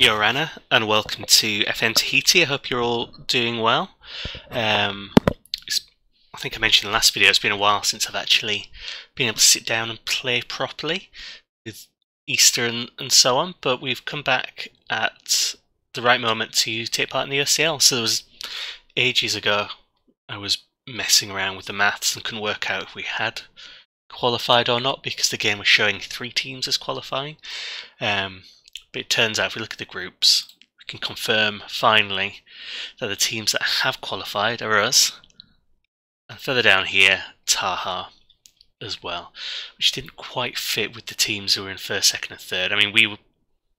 Yorana, and welcome to FM Tahiti. I hope you're all doing well. Um, I think I mentioned in the last video, it's been a while since I've actually been able to sit down and play properly with Easter and, and so on, but we've come back at the right moment to take part in the OCL. So there was ages ago, I was messing around with the maths and couldn't work out if we had qualified or not because the game was showing three teams as qualifying. Um, but it turns out if we look at the groups, we can confirm finally that the teams that have qualified are us. And further down here, Taha as well, which didn't quite fit with the teams who were in first, second, and third. I mean, we were,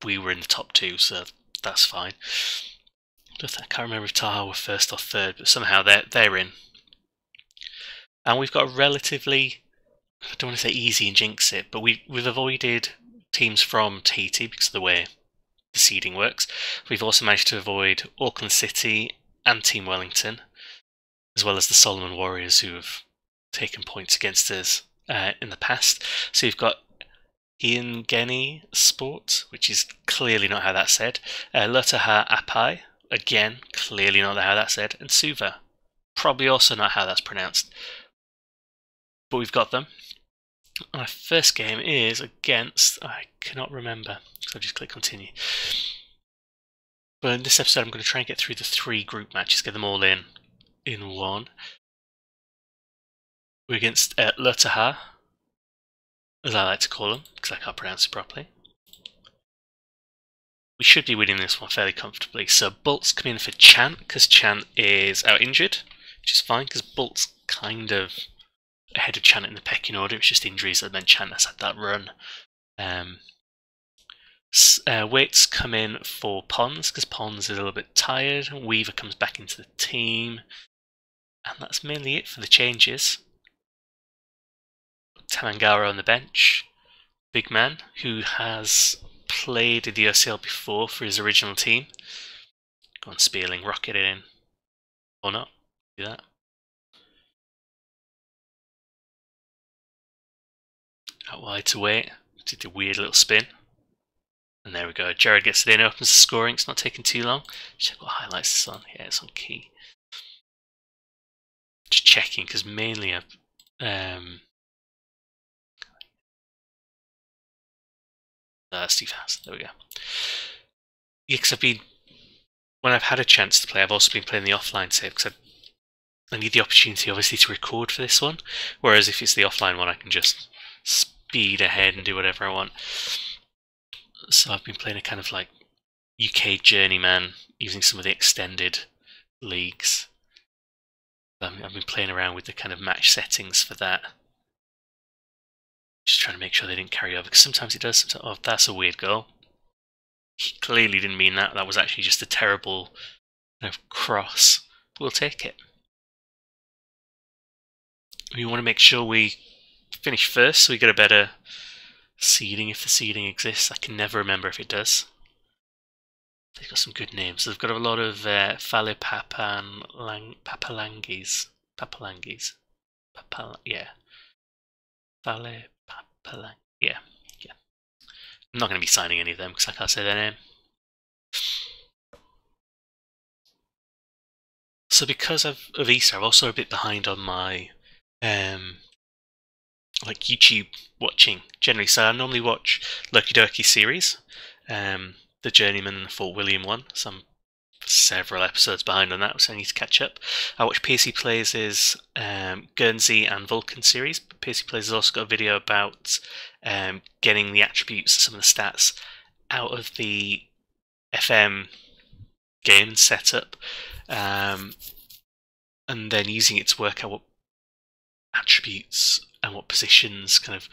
we were in the top two, so that's fine. I can't remember if Taha were first or third, but somehow they're, they're in. And we've got a relatively, I don't want to say easy and jinx it, but we, we've avoided teams from Tahiti because of the way the seeding works. We've also managed to avoid Auckland City and Team Wellington, as well as the Solomon Warriors who have taken points against us uh, in the past. So you've got Ian Genny Sport, which is clearly not how that's said, uh, Lutaha Apai, again, clearly not how that's said, and Suva, probably also not how that's pronounced. But we've got them. My first game is against, I cannot remember, so I'll just click continue. But in this episode, I'm going to try and get through the three group matches, get them all in in one. We're against uh, Lutaha, as I like to call them, because I can't pronounce it properly. We should be winning this one fairly comfortably. So Bolt's come in for Chant, because Chant is out injured, which is fine, because Bolt's kind of ahead of Chant in the pecking order. It's just injuries that meant Chant has had that run. Um, uh, Waits come in for Pons because Pons is a little bit tired. Weaver comes back into the team. And that's mainly it for the changes. Tamangara on the bench. Big man who has played in the OCL before for his original team. Go on, Spearling, rocket it in. Or not. Do that. Out wide to wait. Did a weird little spin. And there we go. Jared gets it in, opens the scoring. It's not taking too long. Check what highlights it's on. Yeah, it's on key. Just checking because mainly I've. Um, uh, Steve House. There we go. Yeah, because I've been. When I've had a chance to play, I've also been playing the offline save because I need the opportunity, obviously, to record for this one. Whereas if it's the offline one, I can just speed ahead and do whatever I want. So I've been playing a kind of like UK journeyman using some of the extended leagues. Um, I've been playing around with the kind of match settings for that. Just trying to make sure they didn't carry over, because sometimes it does. Sometimes, oh, that's a weird goal. He clearly didn't mean that. That was actually just a terrible you know, cross. We'll take it. We want to make sure we finish first so we get a better seeding if the seeding exists. I can never remember if it does. They've got some good names. They've got a lot of uh, Fale Papan Lang Papalangis. Papalangis. Papal yeah. Fale Papalang yeah. Yeah. I'm not going to be signing any of them because I can't say their name. So because of, of Easter, I'm also a bit behind on my um, like YouTube watching generally. So I normally watch Loki Doki series, um, the Journeyman and the Fort William one. So I'm several episodes behind on that, so I need to catch up. I watch PC Plays' um, Guernsey and Vulcan series. PC Plays has also got a video about um, getting the attributes, some of the stats out of the FM game setup, um, and then using it to work out what attributes and what positions kind of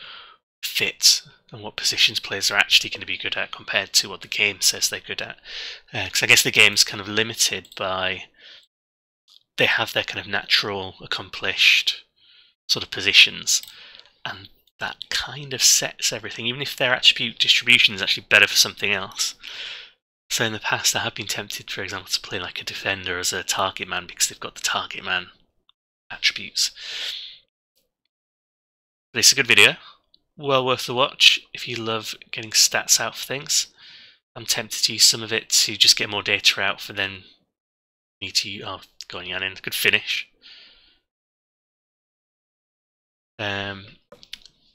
fit and what positions players are actually going to be good at compared to what the game says they're good at. Because uh, I guess the game's kind of limited by they have their kind of natural, accomplished sort of positions, and that kind of sets everything, even if their attribute distribution is actually better for something else. So in the past, I have been tempted, for example, to play like a defender as a target man because they've got the target man attributes. It's a good video. Well worth the watch if you love getting stats out for things. I'm tempted to use some of it to just get more data out for then need to oh going on in good finish. Um,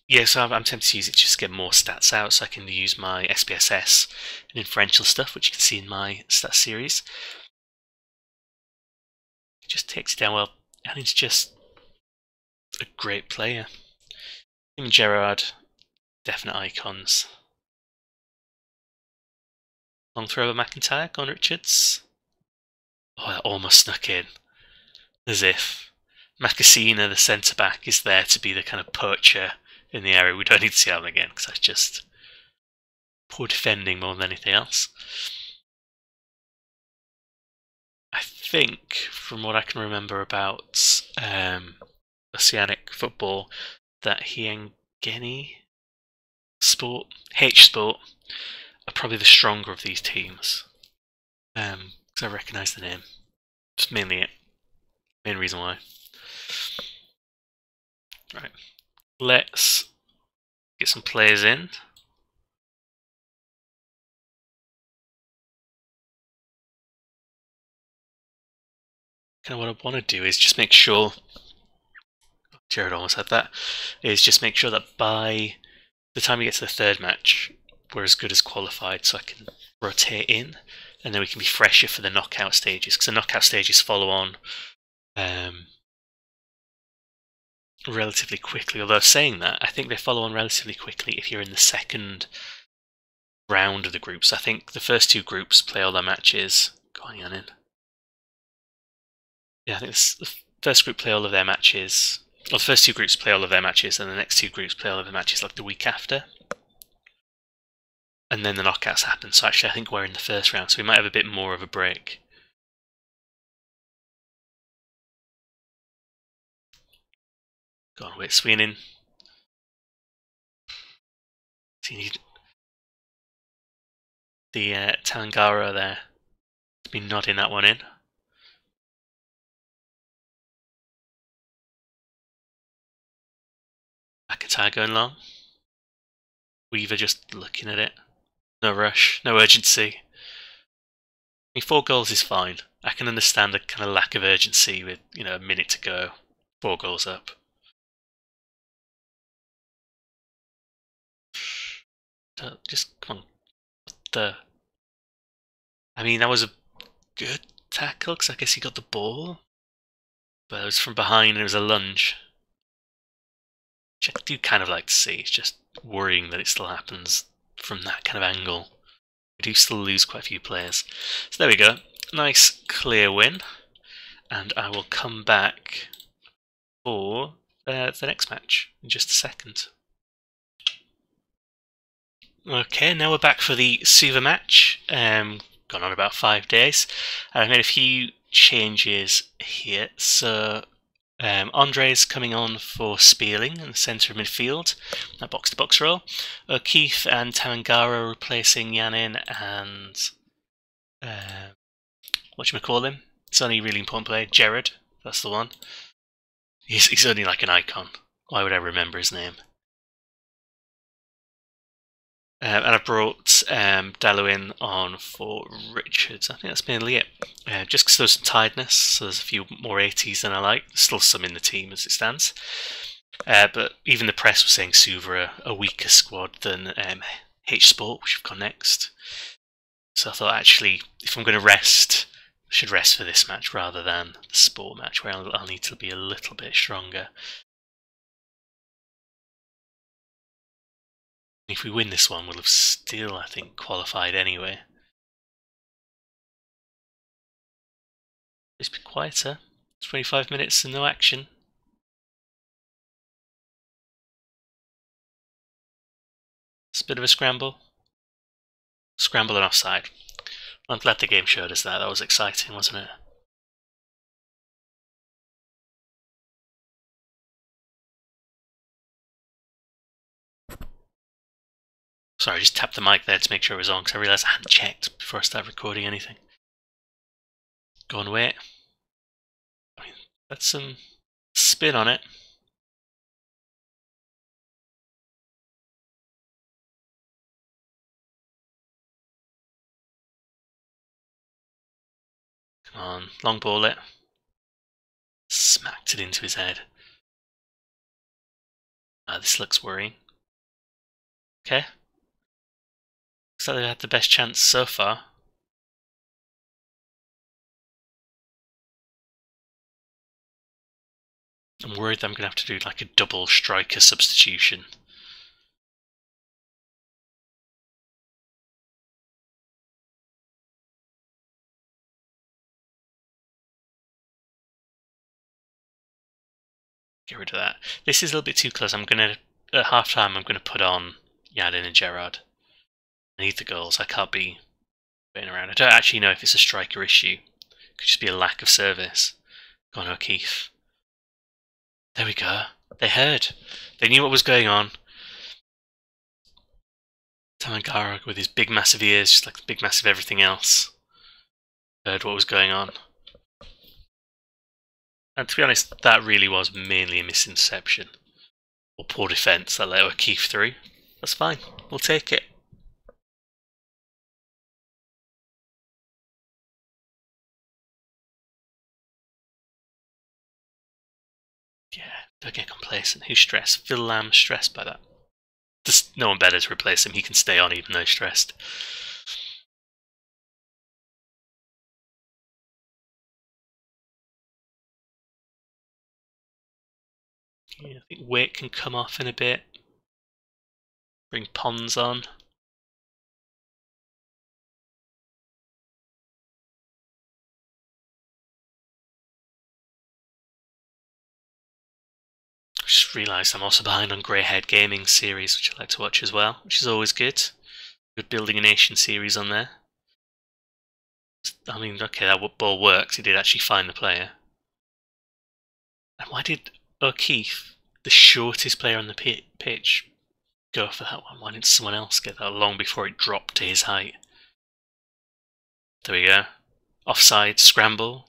yeah, so I'm, tempted to use it just to get more stats out so I can use my SPSS and inferential stuff, which you can see in my stats series. It just takes it down well, and it's just a great player. Him and Gerrard, definite icons. Long throw over McIntyre, Gone Richards. Oh, I almost snuck in. As if Makasina, the centre back, is there to be the kind of poacher in the area. We don't need to see him again because that's just poor defending more than anything else. I think, from what I can remember about um, Oceanic football, that Hiengeni Sport, H Sport, are probably the stronger of these teams. Because um, I recognise the name. Just mainly it. Main reason why. Right. Let's get some players in. Kind of what I want to do is just make sure Jared almost had that, is just make sure that by the time we get to the third match, we're as good as qualified so I can rotate in and then we can be fresher for the knockout stages because the knockout stages follow on um, relatively quickly. Although saying that, I think they follow on relatively quickly if you're in the second round of the groups. I think the first two groups play all their matches. Going on in. Yeah, I think the first group play all of their matches. Well, the first two groups play all of their matches, and the next two groups play all of their matches like the week after and then the knockouts happen. So actually, I think we're in the first round, so we might have a bit more of a break. Go on, wait, Sweeney. So you need the uh, Tangara there to be nodding that one in. McIntyre going long. Weaver just looking at it. No rush, no urgency. I mean, four goals is fine. I can understand the kind of lack of urgency with, you know, a minute to go, four goals up. Just, come on. The... I mean, that was a good tackle, because I guess he got the ball. But it was from behind and it was a lunge. Which I do kind of like to see. It's just worrying that it still happens from that kind of angle. We do still lose quite a few players. So there we go. Nice clear win. And I will come back for uh, the next match in just a second. Okay, now we're back for the Suva match. Um, gone on about five days. I've made a few changes here. So um, Andres coming on for Spearling in the centre of midfield, that box to box role. O'Keefe and Tangara replacing Yanin and uh, what you call him? It's only really important player, Jared. That's the one. He's he's only like an icon. Why would I remember his name? Um, and I brought um, Daluin on for Richards. I think that's mainly it. Uh, just because there's some tiredness, so there's a few more 80s than I like. Still some in the team as it stands. Uh, but even the press was saying Suva a, weaker squad than um, H Sport, which we've gone next. So I thought actually, if I'm going to rest, I should rest for this match rather than the Sport match, where I'll, I'll need to be a little bit stronger. If we win this one, we'll have still, I think, qualified anyway. It's been quieter. 25 minutes and no action. It's a bit of a scramble. Scramble and offside. I'm glad the game showed us that. That was exciting, wasn't it? Sorry, I just tapped the mic there to make sure it was on because I realised I hadn't checked before I started recording anything. Go and wait. That's some spin on it. Come on, long ball it. Smacked it into his head. Ah, this looks worrying. Okay, like they had the best chance so far. I'm worried that I'm going to have to do like a double striker substitution. Get rid of that. This is a little bit too close. I'm going to, at half time, I'm going to put on Yanin and Gerrard. I need the goals. I can't be waiting around. I don't actually know if it's a striker issue. It could just be a lack of service. Go on, O'Keefe. There we go. They heard. They knew what was going on. Tamangara with his big massive ears, just like the big massive everything else, heard what was going on. And to be honest, that really was mainly a misinterception. Or poor defence that let O'Keefe through. That's fine. We'll take it. Don't get complacent. Who's stressed? Phil Lamb stressed by that. There's no one better to replace him. He can stay on even though stressed. Yeah, I think weight can come off in a bit. Bring Pons on. Realised I'm also behind on Greyhead Gaming series, which I like to watch as well, which is always good. Good Building a Nation series on there. I mean, okay, that ball works. He did actually find the player. And why did O'Keefe, the shortest player on the pitch, go for that one? Why didn't someone else get that long before it dropped to his height? There we go. Offside, scramble.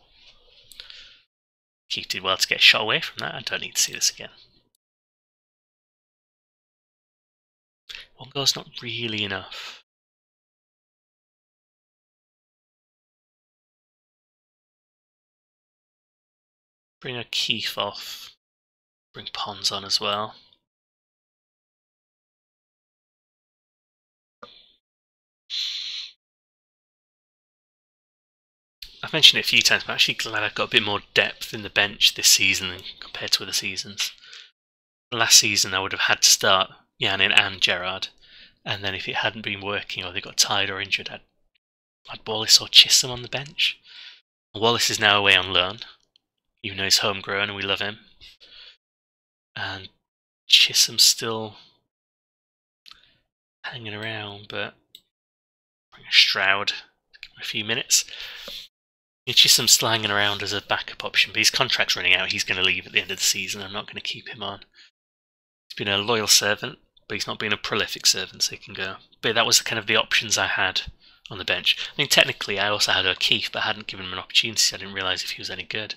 Keith did well to get shot away from that. I don't need to see this again. One goal's not really enough. Bring a Keith off. Bring Pons on as well. I've mentioned it a few times, but I'm actually glad I've got a bit more depth in the bench this season compared to other seasons. Last season I would have had to start Yanin and Gerrard. And then if it hadn't been working or they got tired or injured, I'd, I'd Wallace or Chisholm on the bench. Wallace is now away on loan, even though he's homegrown and we love him. And Chisholm's still hanging around, but bring a Stroud, a few minutes. Chisholm's hanging around as a backup option, but his contract's running out. He's going to leave at the end of the season. I'm not going to keep him on. He's been a loyal servant, but he's not been a prolific servant, so he can go. But that was kind of the options I had on the bench. I mean, technically, I also had O'Keefe, but I hadn't given him an opportunity. I didn't realise if he was any good.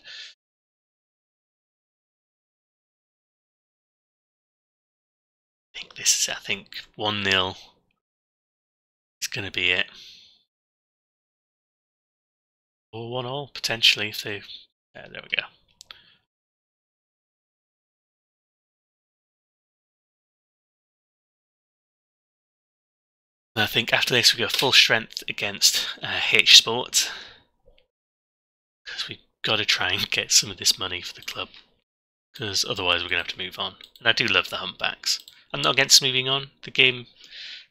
I think this is, I think, 1 0 is going to be it. Or 1 all, potentially, if they. Yeah, there we go. I think after this we go full strength against uh, H Sport because we've got to try and get some of this money for the club because otherwise we're going to have to move on. And I do love the humpbacks. I'm not against moving on. The game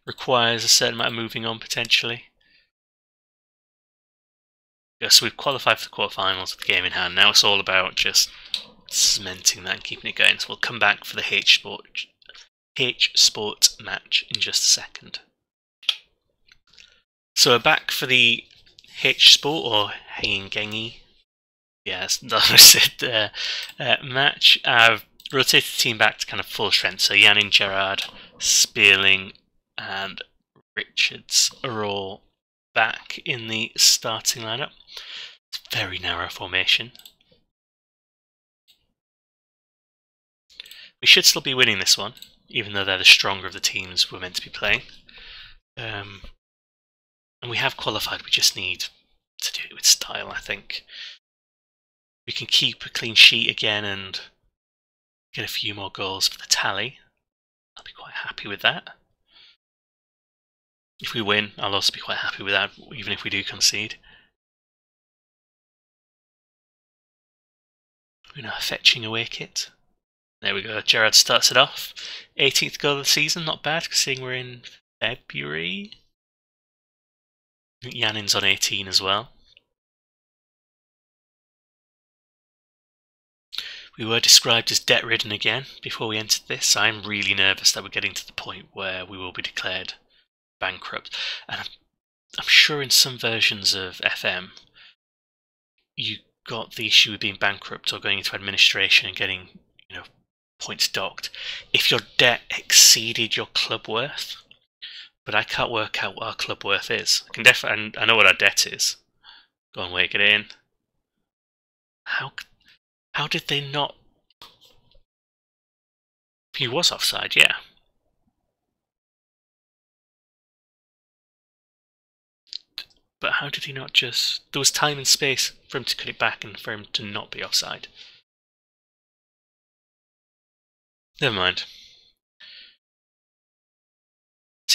requires a certain amount of moving on potentially. Yeah, so we've qualified for the quarterfinals with the game in hand. Now it's all about just cementing that and keeping it going. So we'll come back for the H Sport H Sport match in just a second. So we're back for the Hitch Sport or Hanging Gengi. Yes, that was it. Uh, uh, match. I've rotated the team back to kind of full strength. So Yanin, Gerard, Spearling, and Richards are all back in the starting lineup. It's very narrow formation. We should still be winning this one, even though they're the stronger of the teams we're meant to be playing. Um, and we have qualified, we just need to do it with style, I think. We can keep a clean sheet again and get a few more goals for the tally. I'll be quite happy with that. If we win, I'll also be quite happy with that, even if we do concede. We're now fetching away kit. There we go. Gerrard starts it off. 18th goal of the season, not bad, considering we're in February. Yanin's on 18 as well. We were described as debt ridden again before we entered this. I'm really nervous that we're getting to the point where we will be declared bankrupt. And I'm, I'm sure in some versions of FM, you got the issue of being bankrupt or going into administration and getting, you know, points docked if your debt exceeded your club worth. But I can't work out what our club worth is. I can definitely, I know what our debt is. Go on, wake it in. How how did they not? He was offside, yeah. But how did he not just... There was time and space for him to cut it back and for him to not be offside. Never mind.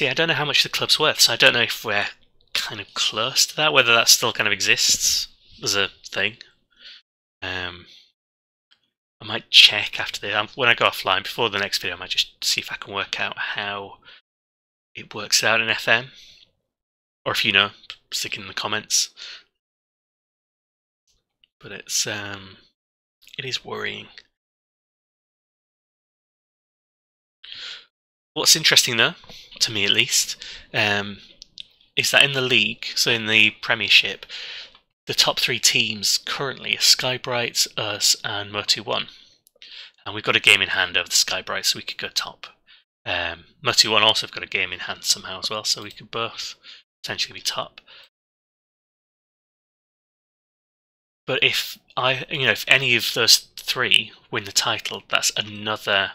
See, I don't know how much the club's worth, so I don't know if we're kind of close to that, whether that still kind of exists as a thing. Um, I might check after the um, when I go offline before the next video. I might just see if I can work out how it works out in FM, or if you know, stick in the comments. But it's um, it is worrying. What's interesting though, to me at least, um, is that in the league, so in the Premiership, the top three teams currently are Sky Brights, us, and Motu One. And we've got a game in hand over the Sky Bright, so we could go top. Um, Motu One also have got a game in hand somehow as well, so we could both potentially be top. But if I, you know, if any of those three win the title, that's another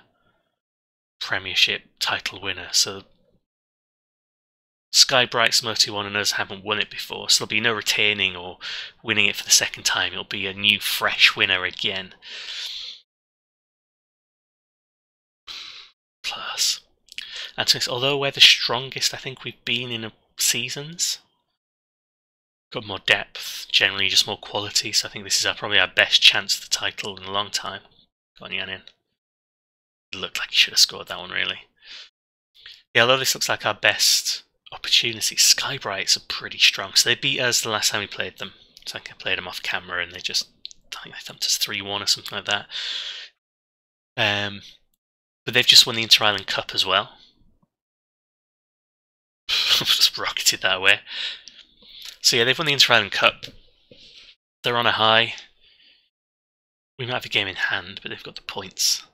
Premiership title winner. So Sky Bright's Motu One and us haven't won it before, so there'll be no retaining or winning it for the second time. It'll be a new, fresh winner again. Plus, and so although we're the strongest, I think we've been in seasons, got more depth, generally just more quality. So I think this is our, probably our best chance for the title in a long time. Got Yanin. It looked like he should have scored that one, really. Yeah, although this looks like our best opportunity. Skybrights are pretty strong. So they beat us the last time we played them. So I think I played them off camera and they just, I think they thumped us 3 1 or something like that. Um, but they've just won the Inter Island Cup as well. just rocketed that way. So yeah, they've won the Inter Island Cup. They're on a high. We might have a game in hand, but they've got the points.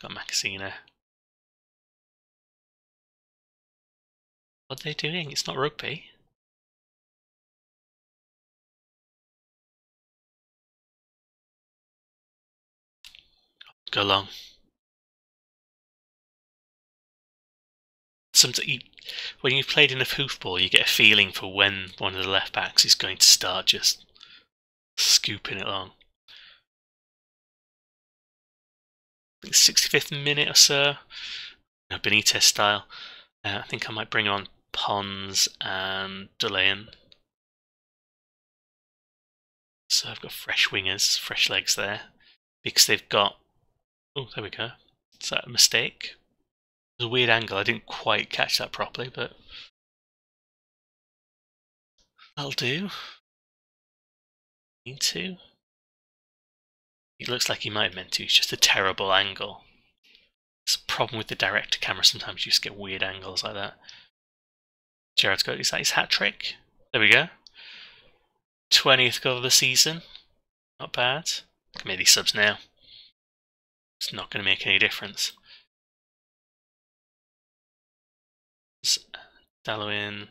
Got Macasina. What are they doing? It's not rugby. Go long. Sometimes when you've played enough hoofball, you get a feeling for when one of the left backs is going to start just scooping it along. Think 65th minute or so, Benitez style. Uh, I think I might bring on Pons and Delayan. So I've got fresh wingers, fresh legs there. Because they've got... Oh, there we go. Is that a mistake? It was a weird angle, I didn't quite catch that properly, but... That'll do. Need to. It looks like he might have meant to, it's just a terrible angle. It's a problem with the director camera, sometimes you just get weird angles like that. Gerrard's got is that his hat trick? There we go. 20th goal of the season. Not bad. Make these subs now. It's not going to make any difference. Dallowin.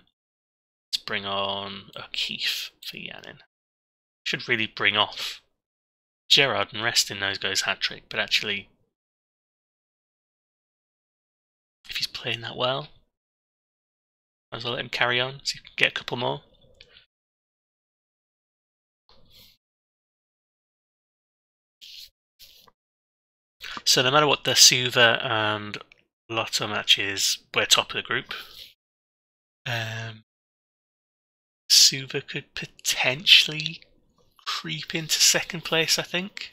Let's bring on O'Keefe for Yanin. Should really bring off Gerard and Reston knows guys' hat trick, but actually, if he's playing that well, might as well let him carry on so he can get a couple more. So no matter what the Suva and Lotto match is, we're top of the group. Um, Suva could potentially creep into second place, I think,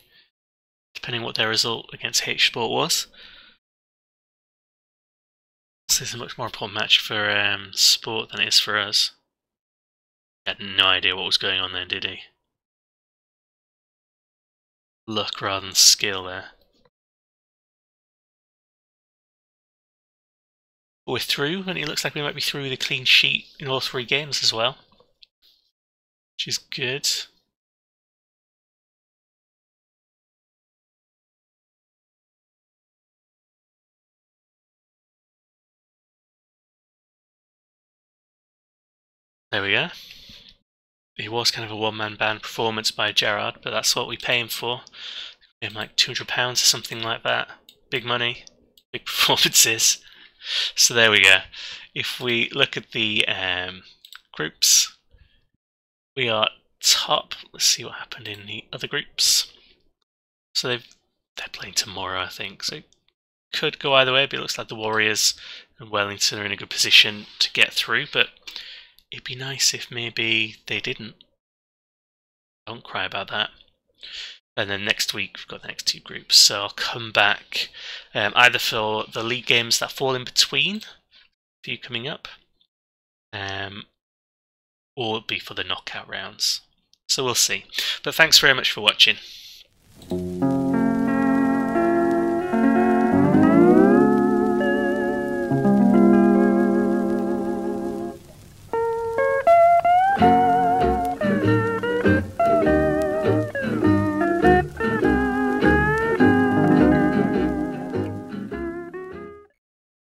depending what their result against H Sport was. This is a much more important match for um, Sport than it is for us. He had no idea what was going on there, did he? Luck rather than skill there. We're through, and it looks like we might be through the clean sheet in all three games as well. Which is good. There we go. It was kind of a one-man band performance by Gerard, but that's what we pay him for. Him like £200 or something like that. Big money, big performances. So there we go. If we look at the um, groups, we are top. Let's see what happened in the other groups. So they've they're playing tomorrow, I think. So it could go either way, but it looks like the Warriors and Wellington are in a good position to get through. But it'd be nice if maybe they didn't. Don't cry about that. And then next week we've got the next two groups. So I'll come back um, either for the league games that fall in between, for you coming up, um, or be for the knockout rounds. So we'll see. But thanks very much for watching.